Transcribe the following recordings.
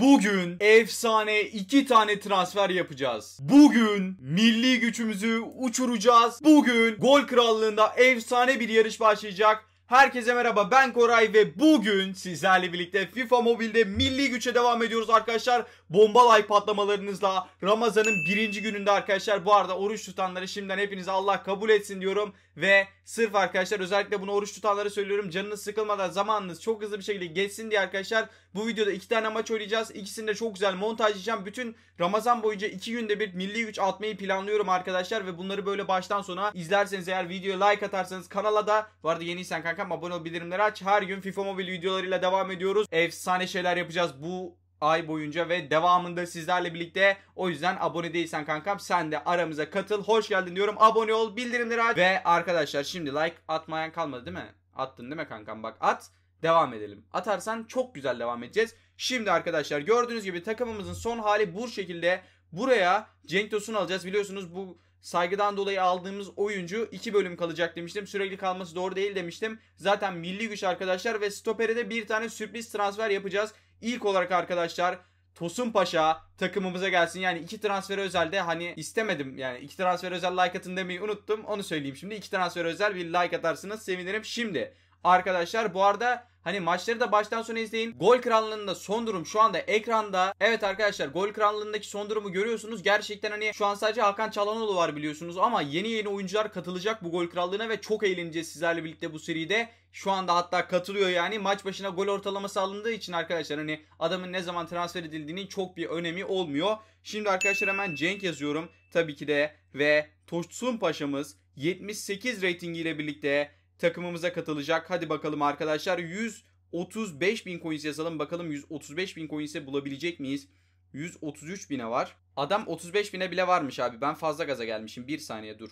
Bugün efsane iki tane transfer yapacağız. Bugün milli gücümüzü uçuracağız. Bugün gol krallığında efsane bir yarış başlayacak. Herkese merhaba ben Koray ve bugün sizlerle birlikte FIFA Mobile'de milli güçe devam ediyoruz arkadaşlar. Bomba like patlamalarınızla Ramazan'ın birinci gününde arkadaşlar. Bu arada oruç tutanları şimdiden hepinize Allah kabul etsin diyorum. Ve sırf arkadaşlar özellikle bunu oruç tutanlara söylüyorum. Canınız sıkılmadan zamanınız çok hızlı bir şekilde geçsin diye arkadaşlar. Bu videoda iki tane maç oynayacağız. İkisini de çok güzel montajlayacağım. Bütün Ramazan boyunca iki günde bir milli güç atmayı planlıyorum arkadaşlar. Ve bunları böyle baştan sona izlerseniz eğer videoya like atarsanız kanala da bu arada yeniysen kankam abone ol bildirimleri aç. Her gün FIFA Mobile videolarıyla devam ediyoruz. Efsane şeyler yapacağız bu ay boyunca ve devamında sizlerle birlikte. O yüzden abone değilsen kankam sen de aramıza katıl. Hoş geldin diyorum. Abone ol, bildirimleri aç. Ve arkadaşlar şimdi like atmayan kalmadı değil mi? Attın değil mi kankam? Bak at. Devam edelim. Atarsan çok güzel devam edeceğiz. Şimdi arkadaşlar gördüğünüz gibi takımımızın son hali bu şekilde. Buraya Cenk Tosun alacağız. Biliyorsunuz bu saygıdan dolayı aldığımız oyuncu 2 bölüm kalacak demiştim. Sürekli kalması doğru değil demiştim. Zaten milli güç arkadaşlar ve stopere de bir tane sürpriz transfer yapacağız. İlk olarak arkadaşlar Tosun Paşa takımımıza gelsin. Yani iki transfer özelde hani istemedim. Yani iki transfer özel like atın demeyi unuttum. Onu söyleyeyim şimdi. iki transfer özel bir like atarsınız sevinirim. Şimdi arkadaşlar bu arada Hani maçları da baştan sona izleyin. Gol krallığında son durum şu anda ekranda. Evet arkadaşlar gol krallığındaki son durumu görüyorsunuz. Gerçekten hani şu an sadece Hakan Çalhanoğlu var biliyorsunuz ama yeni yeni oyuncular katılacak bu gol krallığına ve çok eğleneceğiz sizlerle birlikte bu seride. Şu anda hatta katılıyor yani maç başına gol ortalaması alındığı için arkadaşlar hani adamın ne zaman transfer edildiğinin çok bir önemi olmuyor. Şimdi arkadaşlar hemen Cenk yazıyorum tabii ki de ve Tosun Paşa'mız 78 rating ile birlikte takımımıza katılacak. Hadi bakalım arkadaşlar 135 bin coins yazalım. Bakalım 135 bin coins'e bulabilecek miyiz? 133 bine var. Adam 35 bine bile varmış abi. Ben fazla gaza gelmişim. Bir saniye dur.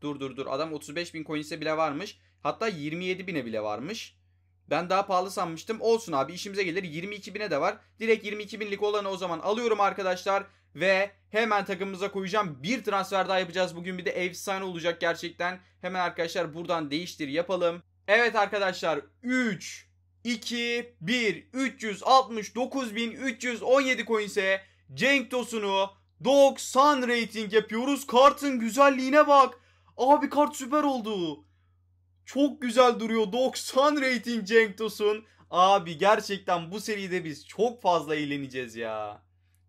Dur dur dur. Adam 35 bin coins'e bile varmış. Hatta 27 bine bile varmış. Ben daha pahalı sanmıştım. Olsun abi işimize gelir. 22 bine de var. Direkt 22 binlik olanı o zaman alıyorum arkadaşlar. Ve hemen takımımıza koyacağım. Bir transfer daha yapacağız. Bugün bir de efsane olacak gerçekten. Hemen arkadaşlar buradan değiştir yapalım. Evet arkadaşlar 3, 2, 1, 369.317 coins'e Cenk Tosun'u 90 rating yapıyoruz. Kartın güzelliğine bak. Abi kart süper oldu. Çok güzel duruyor. 90 rating Cenk Tosun. Abi gerçekten bu seride biz çok fazla eğleneceğiz ya.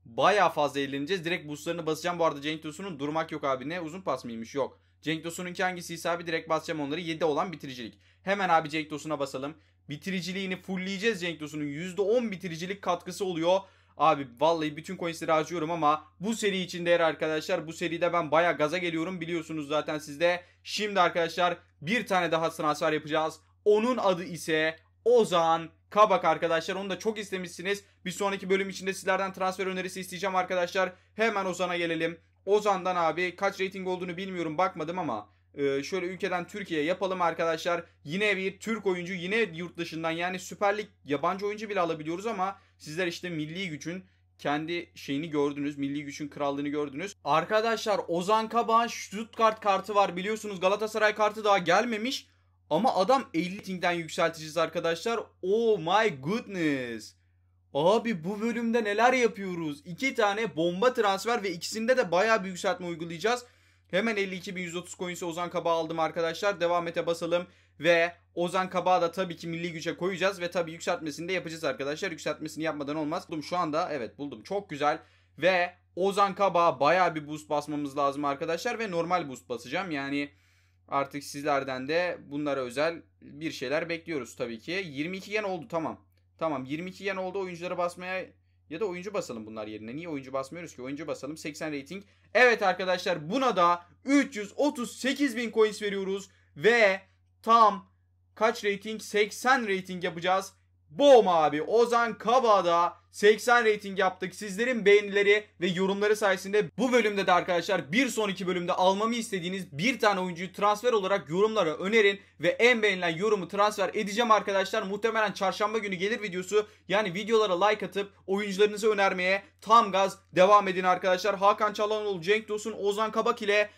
Baya fazla eğleneceğiz. Direkt boostlarını basacağım. Bu arada Cenk Tosun'un durmak yok abi. Ne uzun pas mıymış? Yok. Cenk Tosun'unki hangisiyse abi direkt basacağım onları. 7 olan bitiricilik. Hemen abi Cenk Tosun'a basalım. Bitiriciliğini fullleyeceğiz Cenk Tosun'un. %10 bitiricilik katkısı oluyor. Abi vallahi bütün coinsleri harcıyorum ama bu seri için değer arkadaşlar. Bu seride ben baya gaza geliyorum biliyorsunuz zaten sizde. Şimdi arkadaşlar bir tane daha transfer yapacağız. Onun adı ise Ozan Kabak arkadaşlar. Onu da çok istemişsiniz. Bir sonraki bölüm içinde sizlerden transfer önerisi isteyeceğim arkadaşlar. Hemen Ozan'a gelelim. Ozan'dan abi kaç rating olduğunu bilmiyorum bakmadım ama e, şöyle ülkeden Türkiye yapalım arkadaşlar. Yine bir Türk oyuncu yine yurt dışından yani Süper Lig yabancı oyuncu bile alabiliyoruz ama sizler işte milli gücün kendi şeyini gördünüz. Milli gücün krallığını gördünüz. Arkadaşlar Ozan Kabak'ın Stuttgart kartı var biliyorsunuz. Galatasaray kartı daha gelmemiş. Ama adam 50 ratingden yükselteceğiz arkadaşlar. Oh my goodness. Abi bu bölümde neler yapıyoruz? İki tane bomba transfer ve ikisinde de bayağı bir yükseltme uygulayacağız. Hemen 52.130 coins'e Ozan Kabak'ı aldım arkadaşlar. Devam ete basalım. Ve Ozan Kabak'ı da tabii ki milli güce koyacağız. Ve tabii yükseltmesini de yapacağız arkadaşlar. Yükseltmesini yapmadan olmaz. Buldum şu anda evet buldum. Çok güzel. Ve Ozan Kabak'a bayağı bir boost basmamız lazım arkadaşlar. Ve normal boost basacağım. Yani Artık sizlerden de bunlara özel bir şeyler bekliyoruz tabii ki. 22 yen oldu tamam. Tamam 22 yen oldu oyuncuları basmaya ya da oyuncu basalım bunlar yerine. Niye oyuncu basmıyoruz ki? Oyuncu basalım 80 rating. Evet arkadaşlar buna da 338 bin coins veriyoruz. Ve tam kaç rating? 80 rating yapacağız. Boom abi Ozan Kabağ'da 80 rating yaptık. Sizlerin beğenileri ve yorumları sayesinde bu bölümde de arkadaşlar bir sonraki bölümde almamı istediğiniz bir tane oyuncuyu transfer olarak yorumlara önerin ve en beğenilen yorumu transfer edeceğim arkadaşlar. Muhtemelen çarşamba günü gelir videosu. Yani videolara like atıp oyuncularınızı önermeye tam gaz devam edin arkadaşlar. Hakan Çalhanoğlu, Cenk Tosun, Ozan Kabak ile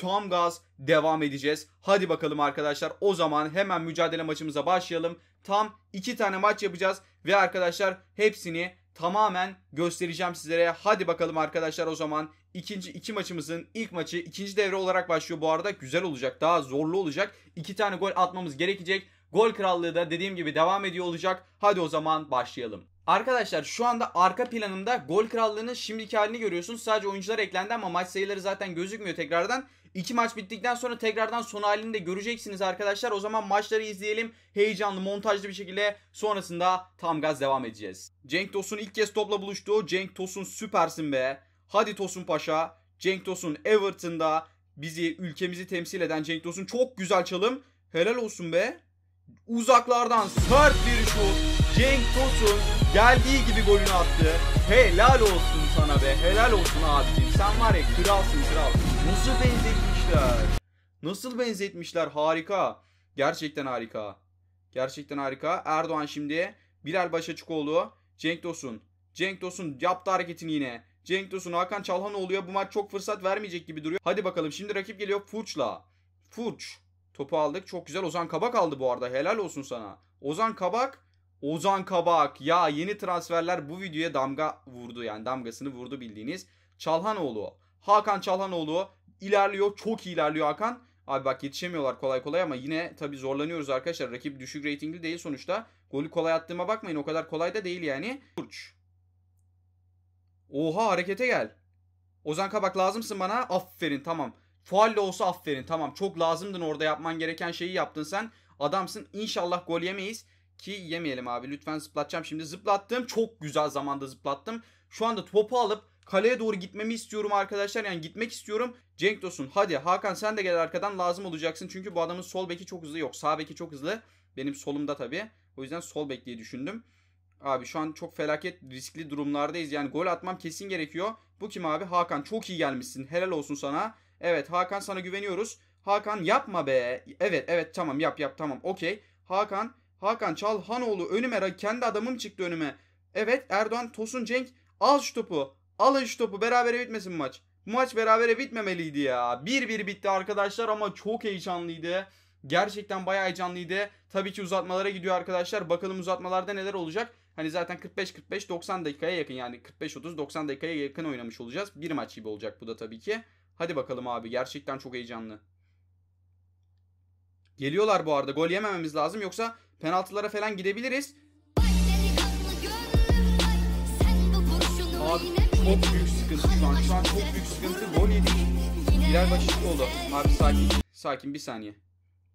tam gaz devam edeceğiz. Hadi bakalım arkadaşlar o zaman hemen mücadele maçımıza başlayalım. Tam iki tane maç yapacağız ve arkadaşlar hepsini tamamen göstereceğim sizlere. Hadi bakalım arkadaşlar o zaman ikinci iki maçımızın ilk maçı ikinci devre olarak başlıyor bu arada. Güzel olacak daha zorlu olacak. İki tane gol atmamız gerekecek. Gol krallığı da dediğim gibi devam ediyor olacak. Hadi o zaman başlayalım. Arkadaşlar şu anda arka planımda gol krallığının şimdiki halini görüyorsunuz. Sadece oyuncular eklendi ama maç sayıları zaten gözükmüyor tekrardan. İki maç bittikten sonra tekrardan son halini de göreceksiniz arkadaşlar. O zaman maçları izleyelim. Heyecanlı, montajlı bir şekilde sonrasında tam gaz devam edeceğiz. Cenk Tosun ilk kez topla buluştu. Cenk Tosun süpersin be. Hadi Tosun Paşa. Cenk Tosun Everton'da bizi, ülkemizi temsil eden Cenk Tosun çok güzel çalım. Helal olsun be. Uzaklardan sert bir şut. Cenk Tosun geldiği gibi golünü attı. Helal olsun sana be. Helal olsun abicim. Sen var ya kralsın kral. Nasıl benzetmişler? Nasıl benzetmişler? Harika. Gerçekten harika. Gerçekten harika. Erdoğan şimdi. Bilal Başaçıkoğlu. Cenk Tosun. Cenk Tosun yaptı hareketini yine. Cenk Tosun Hakan Çalhanoğlu'ya bu maç çok fırsat vermeyecek gibi duruyor. Hadi bakalım şimdi rakip geliyor Furç'la. Furç. Topu aldık. Çok güzel. Ozan Kabak aldı bu arada. Helal olsun sana. Ozan Kabak. Ozan Kabak. Ya yeni transferler bu videoya damga vurdu. Yani damgasını vurdu bildiğiniz. Çalhanoğlu. Hakan Çalhanoğlu ilerliyor. Çok iyi ilerliyor Hakan. Abi bak yetişemiyorlar kolay kolay ama yine tabii zorlanıyoruz arkadaşlar. Rakip düşük reytingli değil sonuçta. Golü kolay attığıma bakmayın. O kadar kolay da değil yani. Burç. Oha harekete gel. Ozan Kabak lazımsın bana. Aferin tamam. Fualle olsa aferin tamam. Çok lazımdın orada yapman gereken şeyi yaptın sen. Adamsın. İnşallah gol yemeyiz. Ki yemeyelim abi. Lütfen zıplatacağım şimdi. Zıplattım. Çok güzel zamanda zıplattım. Şu anda topu alıp kaleye doğru gitmemi istiyorum arkadaşlar. Yani gitmek istiyorum. Cenk Tosun hadi Hakan sen de gel arkadan lazım olacaksın. Çünkü bu adamın sol beki çok hızlı yok. Sağ beki çok hızlı. Benim solumda tabii. O yüzden sol bek diye düşündüm. Abi şu an çok felaket riskli durumlardayız. Yani gol atmam kesin gerekiyor. Bu kim abi? Hakan çok iyi gelmişsin. Helal olsun sana. Evet Hakan sana güveniyoruz. Hakan yapma be. Evet evet tamam yap yap tamam okey. Hakan Hakan Çalhanoğlu önüme kendi adamım çıktı önüme. Evet Erdoğan Tosun Cenk al şu topu. Alın şu topu berabere bitmesin maç. Bu maç berabere bitmemeliydi ya. 1-1 bitti arkadaşlar ama çok heyecanlıydı. Gerçekten bayağı heyecanlıydı. Tabii ki uzatmalara gidiyor arkadaşlar. Bakalım uzatmalarda neler olacak. Hani zaten 45-45 90 dakikaya yakın yani 45-30 90 dakikaya yakın oynamış olacağız. Bir maç gibi olacak bu da tabii ki. Hadi bakalım abi gerçekten çok heyecanlı. Geliyorlar bu arada. Gol yemememiz lazım yoksa penaltılara falan gidebiliriz. Abi çok büyük sıkıntı şu an. Şu an çok büyük sıkıntı. Gol yedik. Bilal Başıkoğlu. Abi sakin. Sakin bir saniye.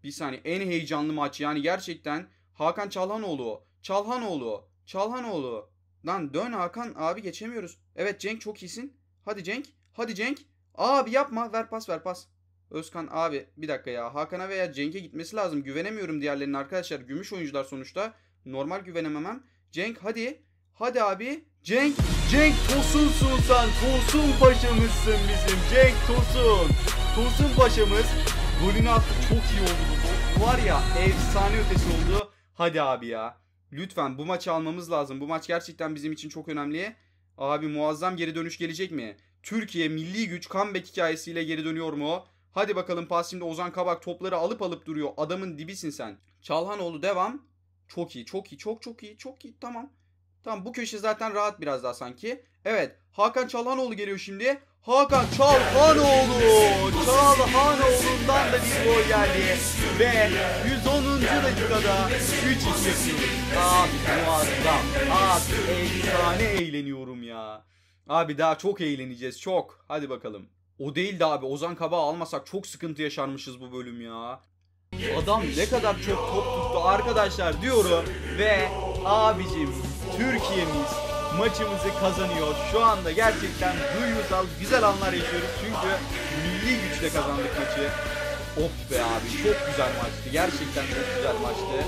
Bir saniye. En heyecanlı maç yani gerçekten. Hakan Çalhanoğlu. Çalhanoğlu. Çalhanoğlu. Lan dön Hakan. Abi geçemiyoruz. Evet Cenk çok iyisin. Hadi Cenk. Hadi Cenk. Abi yapma. Ver pas ver pas. Özkan abi bir dakika ya. Hakan'a veya Cenk'e gitmesi lazım. Güvenemiyorum diğerlerine arkadaşlar. Gümüş oyuncular sonuçta. Normal güvenememem. Cenk hadi. Hadi abi. Cenk. Cenk Tosun'sun sen. Tosun paşamızsın bizim. Cenk Tosun. Tosun paşamız. Golünü attı. Çok iyi oldu bu. Var ya efsane ötesi oldu. Hadi abi ya. Lütfen bu maçı almamız lazım. Bu maç gerçekten bizim için çok önemli. Abi muazzam geri dönüş gelecek mi? Türkiye milli güç comeback hikayesiyle geri dönüyor mu? Hadi bakalım pas şimdi Ozan Kabak topları alıp alıp duruyor. Adamın dibisin sen. Çalhanoğlu devam. Çok iyi, çok iyi, çok çok iyi, çok iyi. Tamam. Tamam bu köşe zaten rahat biraz daha sanki. Evet. Hakan Çalhanoğlu geliyor şimdi. Hakan Çalhanoğlu. Çalhanoğlu'ndan da bir gol geldi. Ve 110. dakikada 3-2 yapıyoruz. Abi muazzam. Abi efsane eğleniyorum ya. Abi daha çok eğleneceğiz çok. Hadi bakalım. O değil de abi Ozan Kabak'ı almasak çok sıkıntı yaşarmışız bu bölüm ya. Adam ne kadar çok top tuttu arkadaşlar diyorum ve abicim Türkiye'miz maçımızı kazanıyor. Şu anda gerçekten duygusal güzel anlar yaşıyoruz çünkü milli güçle kazandık maçı. Of be abi çok güzel maçtı. Gerçekten çok güzel maçtı.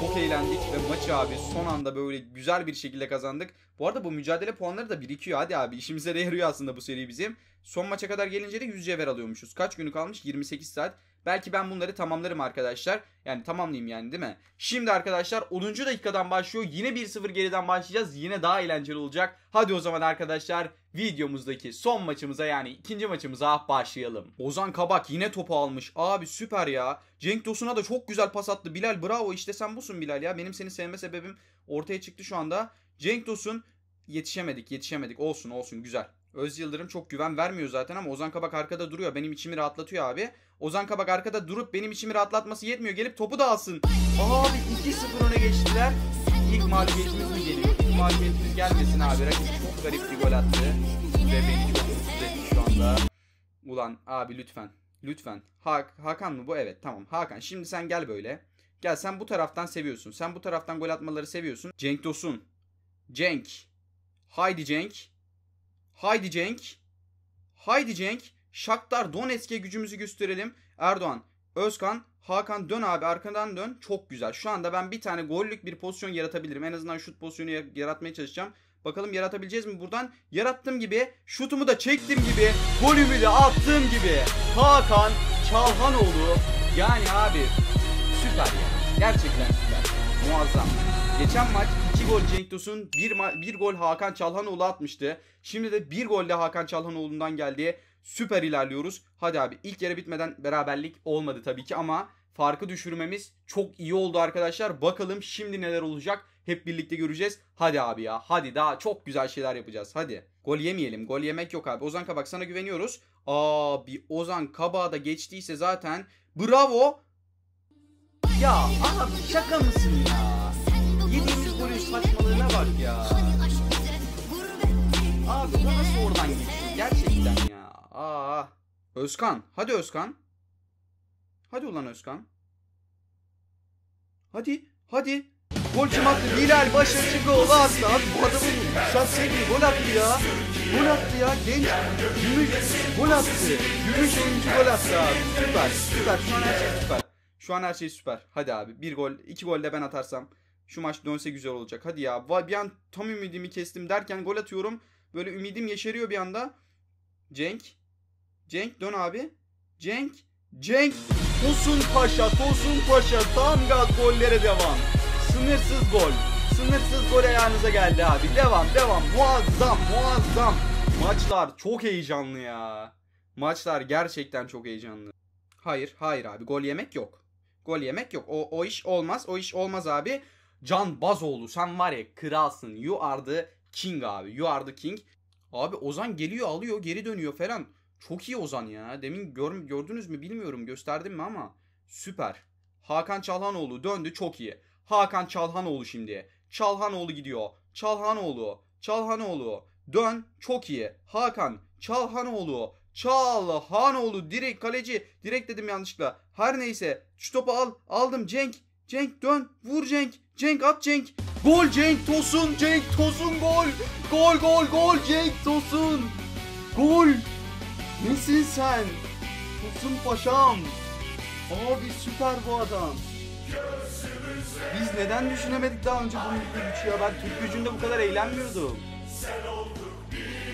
Çok eğlendik ve maçı abi son anda böyle güzel bir şekilde kazandık. Bu arada bu mücadele puanları da birikiyor. Hadi abi işimize de yarıyor aslında bu seri bizim. Son maça kadar gelince de 100 cevher alıyormuşuz. Kaç günü kalmış? 28 saat. Belki ben bunları tamamlarım arkadaşlar. Yani tamamlayayım yani değil mi? Şimdi arkadaşlar 10. dakikadan başlıyor. Yine 1-0 geriden başlayacağız. Yine daha eğlenceli olacak. Hadi o zaman arkadaşlar videomuzdaki son maçımıza yani ikinci maçımıza başlayalım. Ozan Kabak yine topu almış. Abi süper ya. Cenk Tosun'a da çok güzel pas attı. Bilal bravo işte sen busun Bilal ya. Benim seni sevme sebebim ortaya çıktı şu anda. Cenk Tosun yetişemedik yetişemedik. Olsun olsun güzel. Öz Yıldırım çok güven vermiyor zaten ama Ozan Kabak arkada duruyor. Benim içimi rahatlatıyor abi. Ozan Kabak arkada durup benim içimi rahatlatması yetmiyor. Gelip topu da alsın. Abi 2-0 öne geçtiler. İlk mağlubiyetimiz mi geliyor? İlk mağlubiyetimiz gelmesin abi. Rakip çok garip bir gol attı. Ve beni çok mutsuz şu anda. Ulan abi lütfen. Lütfen. Hak Hakan mı bu? Evet tamam. Hakan şimdi sen gel böyle. Gel sen bu taraftan seviyorsun. Sen bu taraftan gol atmaları seviyorsun. Cenk Tosun. Cenk. Haydi Cenk. Haydi Cenk. Haydi Cenk. Shakhtar Donetsk'e gücümüzü gösterelim. Erdoğan, Özkan, Hakan dön abi arkadan dön. Çok güzel. Şu anda ben bir tane gollük bir pozisyon yaratabilirim. En azından şut pozisyonu yaratmaya çalışacağım. Bakalım yaratabileceğiz mi buradan? Yarattığım gibi, şutumu da çektim gibi, golümü de attığım gibi. Hakan Çalhanoğlu. Yani abi süper ya. Gerçekten süper. Muazzam. Geçen maç 2 gol Cenk Tosun, 1, bir gol Hakan Çalhanoğlu atmıştı. Şimdi de 1 gol de Hakan Çalhanoğlu'ndan geldi. Süper ilerliyoruz. Hadi abi ilk yarı bitmeden beraberlik olmadı tabii ki ama farkı düşürmemiz çok iyi oldu arkadaşlar. Bakalım şimdi neler olacak hep birlikte göreceğiz. Hadi abi ya hadi daha çok güzel şeyler yapacağız hadi. Gol yemeyelim gol yemek yok abi. Ozan Kabak sana güveniyoruz. Abi Ozan Kabak'a da geçtiyse zaten bravo. Ya abi şaka mısın ya? Golün saçmalığına bak ya. Abi bu nasıl oradan geçiyor gerçekten ya. Aa. Özkan. Hadi Özkan. Hadi ulan Özkan. Hadi. Hadi. Gol kim attı? Bilal başarıcı gol attı. Abi bu adamın şahsiyeti gol attı ya. Gol attı ya. Genç. Gümüş. Gol attı. Gümüş oyuncu gol attı abi. Süper. Süper. Şu an her şey süper. Şu an her şey süper. Hadi abi. Bir gol. iki gol de ben atarsam. Şu maç dönse güzel olacak. Hadi ya. Bir an tam ümidimi kestim derken gol atıyorum. Böyle ümidim yeşeriyor bir anda. Cenk. Cenk dön abi. Cenk. Cenk. Tosun Paşa. Tosun Paşa. Tam gaz gollere devam. Sınırsız gol. Sınırsız gol ayağınıza geldi abi. Devam devam. Muazzam muazzam. Maçlar çok heyecanlı ya. Maçlar gerçekten çok heyecanlı. Hayır hayır abi gol yemek yok. Gol yemek yok. O, o iş olmaz. O iş olmaz abi. Can Bazoğlu sen var ya kralsın. You are the king abi. You are the king. Abi Ozan geliyor alıyor geri dönüyor falan. Çok iyi Ozan ya. Demin gör, gördünüz mü bilmiyorum gösterdim mi ama. Süper. Hakan Çalhanoğlu döndü çok iyi. Hakan Çalhanoğlu şimdi. Çalhanoğlu gidiyor. Çalhanoğlu. Çalhanoğlu. Dön çok iyi. Hakan Çalhanoğlu. Çalhanoğlu direkt kaleci. Direkt dedim yanlışlıkla. Her neyse. Şu topu al. Aldım Cenk. Cenk dön. Vur Cenk. Cenk at Cenk. Gol Cenk Tosun. Cenk Tosun gol. Gol gol gol Cenk Tosun. Gol. Nesin sen? Tosun paşam. Abi süper bu adam. Biz neden düşünemedik daha önce bu milli gücü ya? Ben Türk gücünde bu kadar eğlenmiyordum.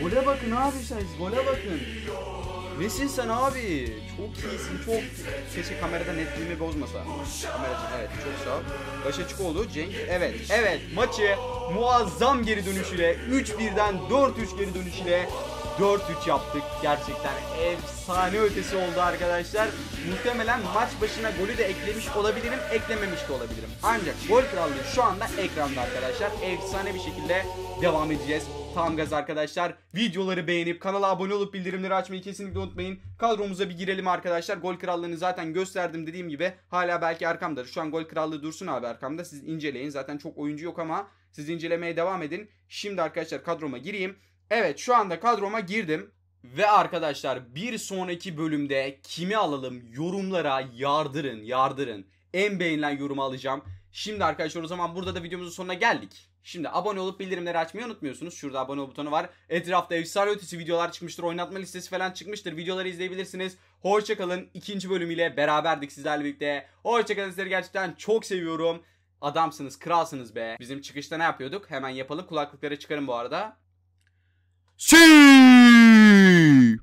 Gole bakın abi sen, gole bakın. Nesin sen abi? Çok iyisin, çok. Keşke kamerada netliğimi bozmasa. Kameracı, evet çok sağ ol. Başa Çıkoğlu, Cenk, evet, evet. Maçı muazzam geri dönüşüyle, 3-1'den 4-3 geri dönüşüyle 4-3 yaptık. Gerçekten efsane ötesi oldu arkadaşlar. Muhtemelen maç başına golü de eklemiş olabilirim, eklememiş de olabilirim. Ancak gol krallığı şu anda ekranda arkadaşlar. Efsane bir şekilde devam edeceğiz. Tam gaz arkadaşlar. Videoları beğenip kanala abone olup bildirimleri açmayı kesinlikle unutmayın. Kadromuza bir girelim arkadaşlar. Gol krallığını zaten gösterdim dediğim gibi. Hala belki arkamda. Şu an gol krallığı dursun abi arkamda. Siz inceleyin. Zaten çok oyuncu yok ama siz incelemeye devam edin. Şimdi arkadaşlar kadroma gireyim. Evet şu anda kadroma girdim. Ve arkadaşlar bir sonraki bölümde kimi alalım yorumlara yardırın yardırın. En beğenilen yorumu alacağım. Şimdi arkadaşlar o zaman burada da videomuzun sonuna geldik. Şimdi abone olup bildirimleri açmayı unutmuyorsunuz. Şurada abone ol butonu var. Etrafta efsane ötesi videolar çıkmıştır. Oynatma listesi falan çıkmıştır. Videoları izleyebilirsiniz. Hoşçakalın. İkinci bölümüyle beraberdik sizlerle birlikte. Hoşçakalın sizleri gerçekten çok seviyorum. Adamsınız, kralsınız be. Bizim çıkışta ne yapıyorduk? Hemen yapalım. Kulaklıkları çıkarın bu arada. See.